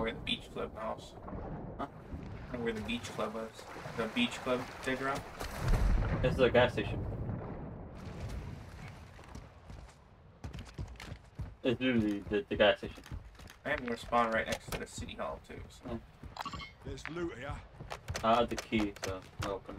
where the beach club house. Huh? Know where the beach club was. The beach club playground. This is a gas station. It's literally the, the gas station. I am gonna spawn right next to the city hall too. So. There's loot here. I had the key, so I open.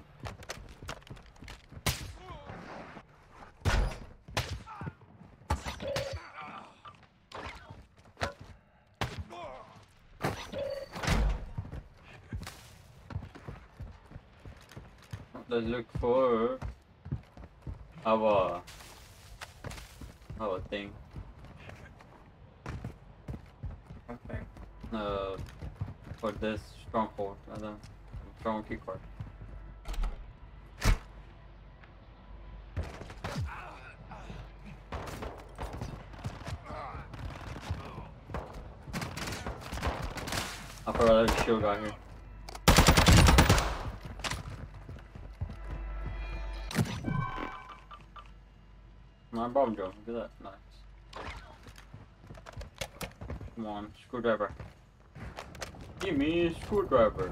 Let's look for our our thing. Thing. Uh, for this stronghold, I don't strong key card. I forgot there's a shield guy here. No problem, Joe. Look at that. Nice. Come on, screwdriver. Give me a screwdriver.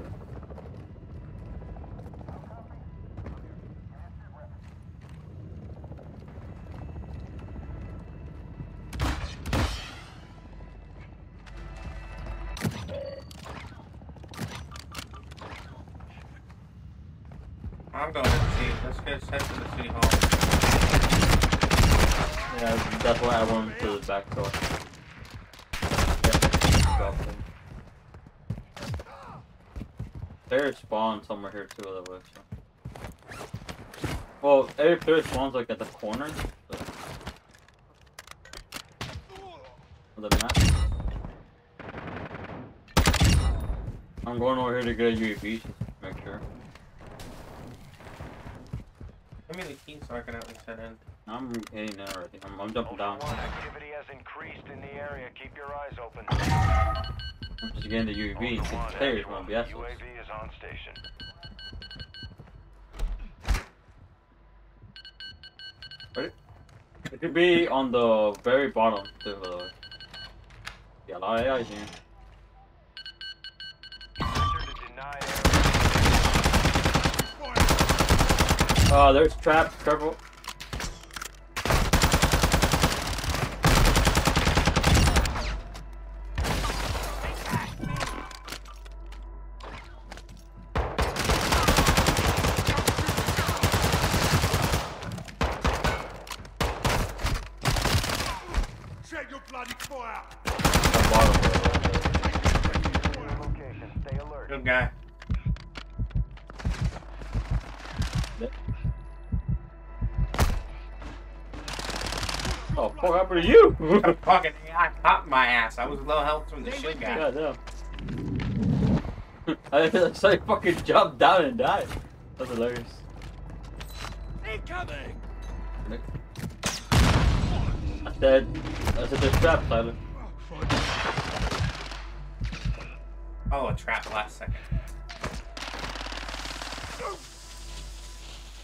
That's why I to the back door. Dropped him. Spawn somewhere here too, other way. So. Well, every player spawns like at the corner. So. The map. I'm going over here to get a UAV, make sure. Give me the key so I can at least head in. I'm getting there already. I'm, I'm jumping down. One activity has increased in the area. Keep your eyes open. I'm just getting the UAV. These players won't be assholes. UAV is on station. Ready? It could be on the very bottom too, by the way. Yeah, a lot of AIs here. Enter the denied area. Oh, there's traps, careful. Guy. Oh, fuck happened to you? Fucking AI popped my ass. I was low health from the shit guy. God damn. I just like fucking jumped down and died. That's hilarious. Incoming. I said, I said there's traps, Tyler. Oh, a trap last second.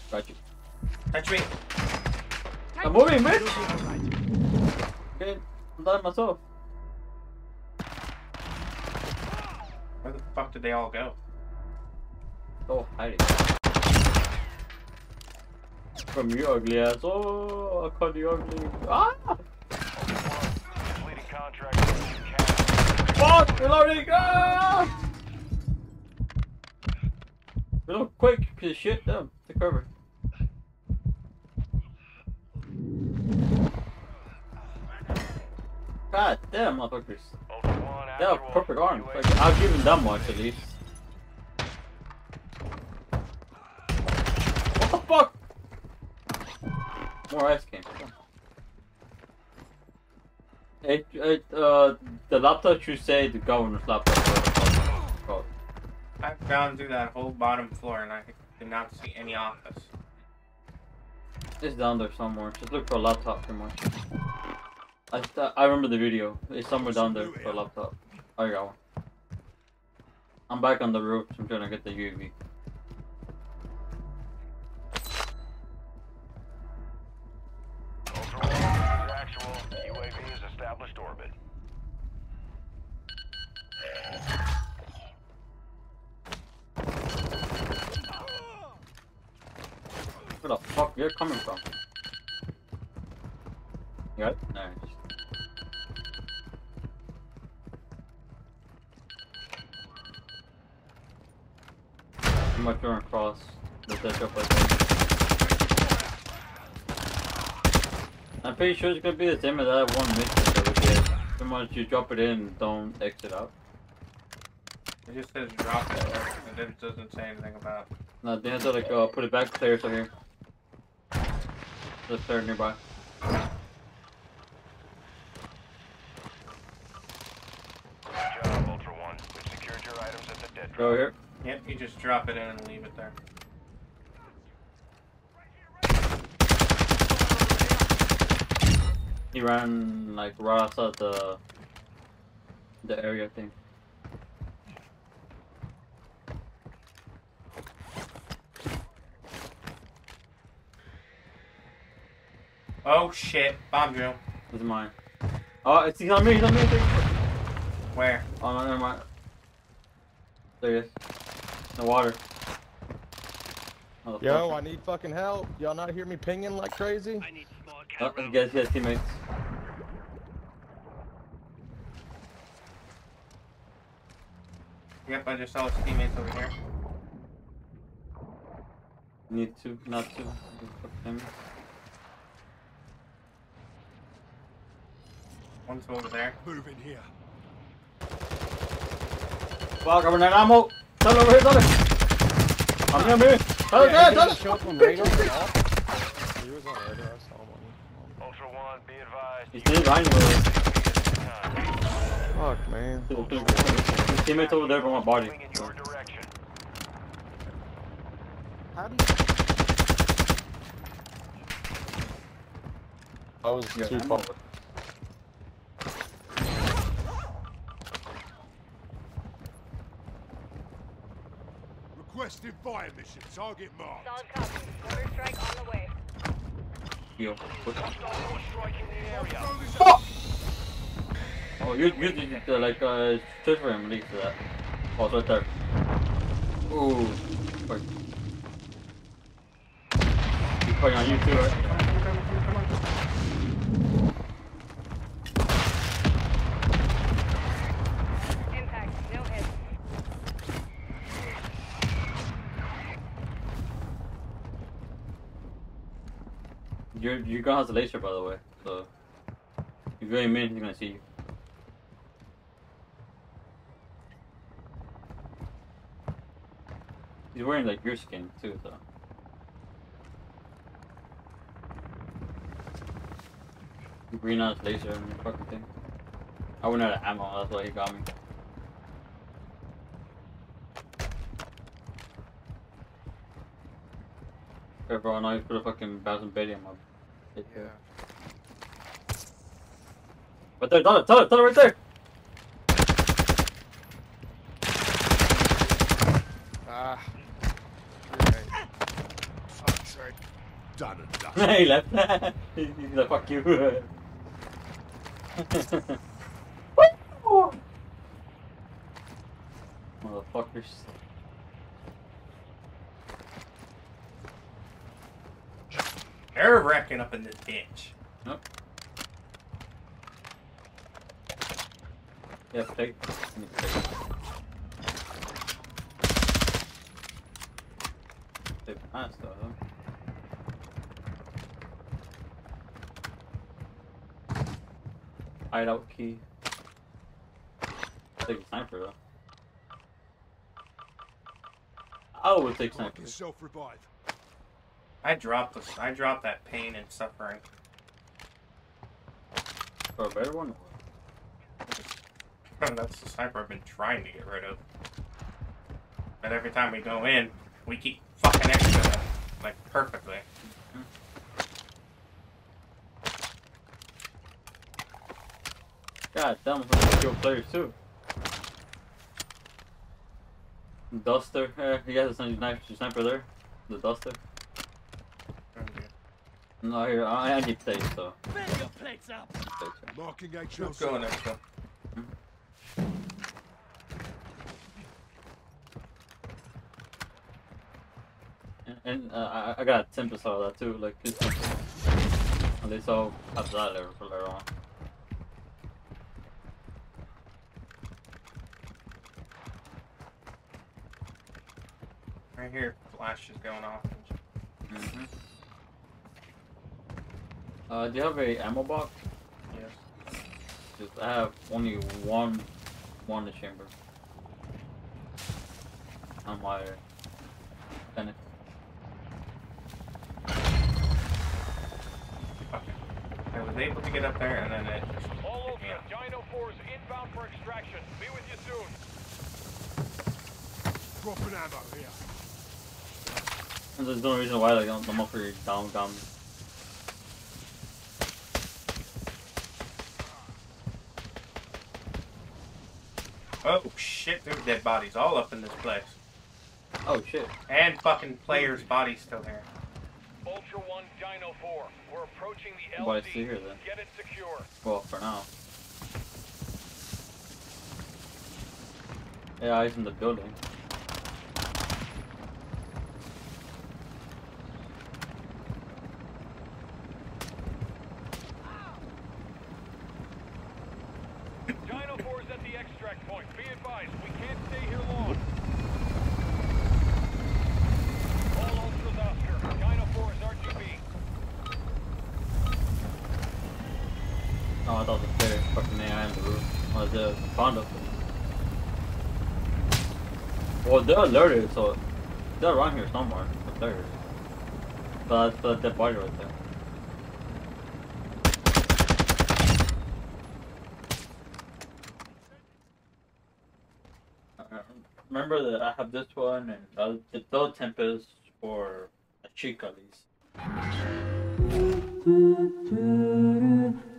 Got you. Touch me. I'm moving, bitch! Okay, I'm dying myself. Where the fuck did they all go? Oh, hiding. From you ugly ass. Oh, I caught you ugly. Ah! Fuck! Reloading! Ah! Reload quick, cause shit. Damn, take cover. God damn, motherfuckers. They have perfect arms. Like, I'll give them much at least. What the fuck? More ice came. It, it, uh, the laptop you say the governor's laptop. whatever the fuck it's called. I've gone through that whole bottom floor and I did not see any office. It's down there somewhere. Just look for a laptop, pretty much. I I remember the video. It's somewhere down there for a laptop. I got one. I'm back on the roof. I'm trying to get the UAV. Fuck you're coming from? You got it? Nice. I'm like going across the deck up like that. I'm pretty sure it's gonna be the same as that one mission that we did. Pretty much you drop it in, don't exit out. It just says drop it. It didn't- doesn't say anything about. No, they have to like uh, put it back. Players are here. There's a player nearby. Good job, Ultra One. We've secured your items at the dead Go drop. here. Yep, you just drop it in and leave it there. He ran like right outside the the area thing. Oh shit, bomb drill. This is mine. Oh, it's he's on me. He's on me. He's on me. Where? Oh no, never mind. There he is. In the water. Yo, I need fucking help. Y'all not hear me pinging like crazy? I need small oh, he gets his teammates. Yep, I just saw his teammates over here. Need to, not to. Fuck him. One's over there. Move in here. Fuck, I'm running out of ammo. Tell over here, tell him. I'm here, baby. Tell him, tell him, tell him. Show on radar? He was on radar. I saw him on. Ultra One, be advised. He's still behind me. Fuck, man. His teammates over there from my body. Moving in your direction. How do you... I was too far. Requesting fire mission. Target marked. Solid copy. Mortar strike on the way. Yo. What? The area. Throw this up. Oh, you you did uh, like uh search for him, lead to that. Oh, it's right there. Ooh. Wait. He's fighting on you too, right? Your gun has a laser, by the way. So if you aim in, he's gonna see you. He's wearing like your skin too, so. Green his laser and fucking thing. I went out of ammo, that's why he got me. Okay, bro, now you put a fucking bouncing Betty on my head. Yeah. Right there, it, tell it, tell it right there! Ah. Right. Fuck, sorry. Done and done. he left. He's like, fuck you. what? Motherfuckers. Nerve wracking up in this bitch. Nope. Yeah, take. Take. Take pass though. huh? Hideout key. Take a sniper though. I would take Mark sniper. yourself revive. I dropped this. I dropped that pain and suffering. For a better one? That's the sniper I've been trying to get rid of. But every time we go in, we keep fucking extra like perfectly. God damn, I'm gonna kill players too. Duster, uh, you guys a sniper, sniper there? The Duster? No, I, I need plates, so. Fill your plates up. Marking Let's go in there. And, and uh, I, I got Tempest out of that too, like two Tempest. At least I'll have that later for later on. Right here, flash is going off. Mm-hmm. Uh, do you have a ammo box? Yes. Just I have only one, one in the chamber. On my Fennec. Okay. I was able to get up there and then it just. All over, me Ultra. Dino 4 is inbound for extraction. Be with you soon. Dropping ammo here. And there's no reason why like I'm I'm up for down Oh shit, there's dead bodies all up in this place. Oh shit. And fucking players' bodies still here. Ultra 1, Dino 4. We're approaching the Why LZ. is he here then? Get it secure. Well, for now. Yeah, he's in the building. Dino 4 is at the extract point. Be advised, we can't stay here long. All Ultras Oscar. Dino 4 is RTB. Oh, I thought the player fucking AI in the roof. Oh, the condo. Well, they're alerted, so they're around here somewhere. The players. But the dead body right there. Uh, Remember that I have this one and the, the third Tempest for a cheek at least.